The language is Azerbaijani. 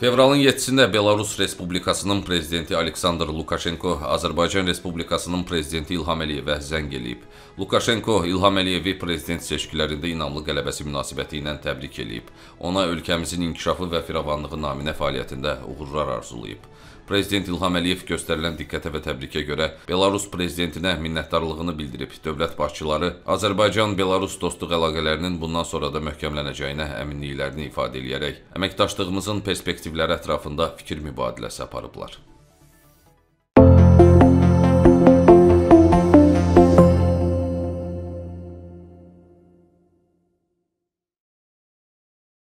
Fevralın 7-də Belarus Respublikasının prezidenti Aleksandr Lukaşenko Azərbaycan Respublikasının prezidenti İlham Əliyevə zəng eləyib. Lukaşenko İlham Əliyevi prezident seçkilərində inamlı qələbəsi münasibəti ilə təbrik eləyib. Ona ölkəmizin inkişafı və firavanlığı naminə fəaliyyətində uğurlar arzulayıb. Prezident İlham Əliyev göstərilən diqqətə və təbrikə görə Belarus prezidentinə minnətdarlığını bildirib. Dövlət başçıları Azərbaycan-Belarus dostluq əlaqələrinin bundan sonra da möhkəmlənəcəyinə əminliklərini ifadə eləyərək əməkdaşlığımızın perspektivləri ətrafında fikir mübadiləsi aparıblar.